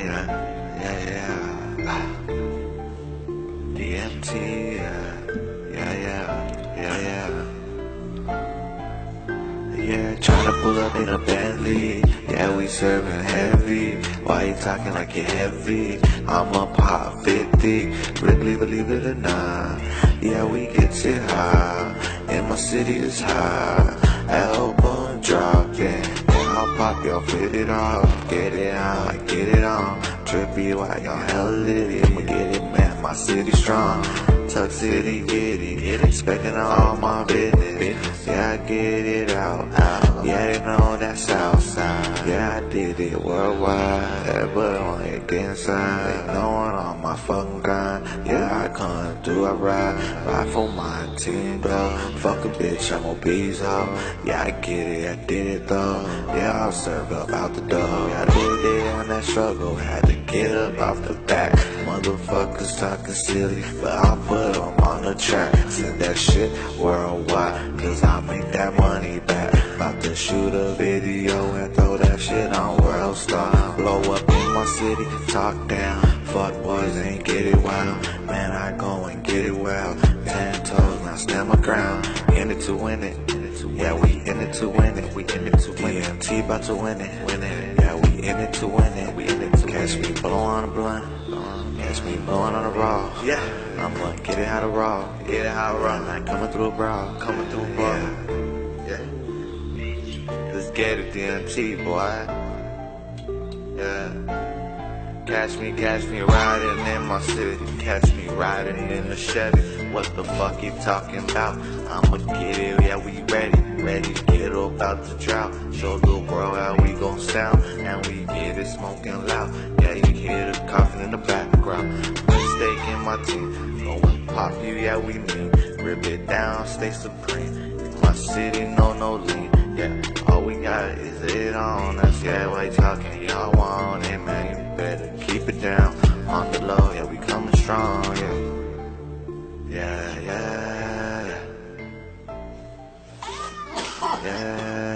you know, yeah, yeah, ah. DMT, yeah, uh, yeah, yeah, yeah, yeah. Yeah, tryna pull up in a Bentley. Yeah, we serving heavy. Why you talking like you're heavy? I'm a pop 50. Really believe it or not. Yeah, we get it high. And my city is high. Album drop. Pop your fit it off. Get it on, get it on. Trippy, why y'all hella litty? I'ma get it, man. My city strong. Tuck City, get it, get it. Expecting all my business. Yeah, I get it out, out. Yeah, you know that south side. Yeah, I did it worldwide. Yeah, but only get inside. They knowing on fucking grind. Yeah, I come do I ride. Ride for my team, though. Fuck a bitch, I'm obese, hoe. Yeah, I get it, I did it, though. Yeah, I'll serve up out the door. Yeah, I did it on that struggle. Had to get up off the back. Motherfuckers talking silly, but I'll put them on the track. Send that shit worldwide, cause I make that money back. About to shoot a video and throw that shit on World Star. Blow up in my city, talk down. Fuck boys ain't get it wild. Man, I go and get it well. Ten toes, now stand my ground. In it to win it. Yeah, we in it to win it. We in it to win it. DMT about to win it. Win it. Yeah, we in it to win it. We in it to catch me blowing on a blunt. Catch me blowing on a raw. Yeah, I'm gonna get it how to raw. Get it how to raw. Like coming through a bra. Coming through a bra. Yeah. Let's get it, DMT, boy. Yeah. Catch me, catch me riding in my city. Catch me riding in the Chevy. What the fuck you talking about? I'ma get it, yeah, we ready. Ready to get up out the drought. Show the world how we gon' sound. And we get it smoking loud. Yeah, you hear the coughing in the background. Mistake in my team. Going pop you, yeah, we mean. Rip it down, stay supreme. My city, no, no lean. Yeah, all we got is it on us. Yeah, why you talking? Y'all want it, man. You better keep it down. On the low, yeah, we coming strong, yeah. Yeah, yeah, yeah. Yeah.